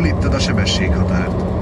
túllépted a sebességhatárt.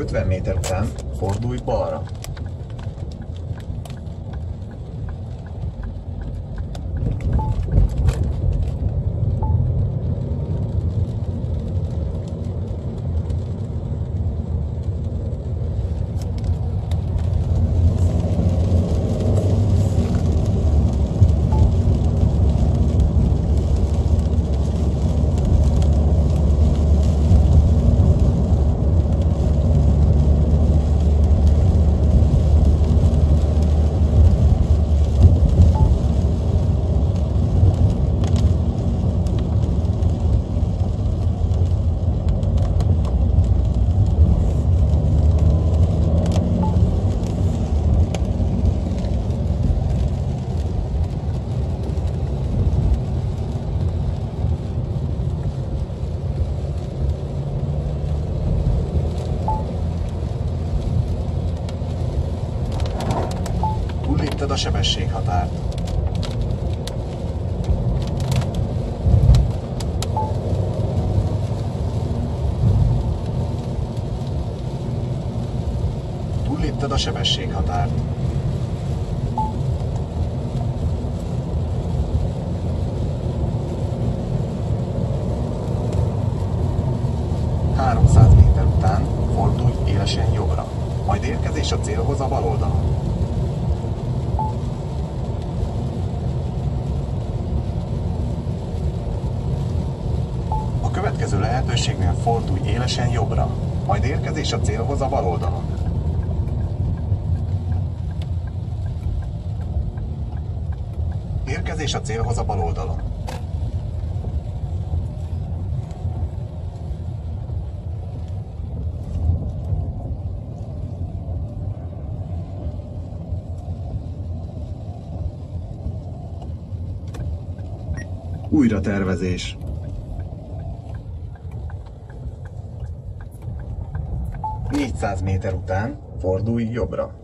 50 méter után fordulj balra. Sebességhatárt. Túllépted a sebességhatárt. Háromszáz méter után fordulj élesen jobbra, majd érkezés a célhoz a bal oldalon. A következő lehetőségnél fordulj élesen jobbra, érkezés a célhoz a bal oldalon. Érkezés a célhoz a bal oldalon. Újra tervezés. Négyszáz méter után fordulj jobbra.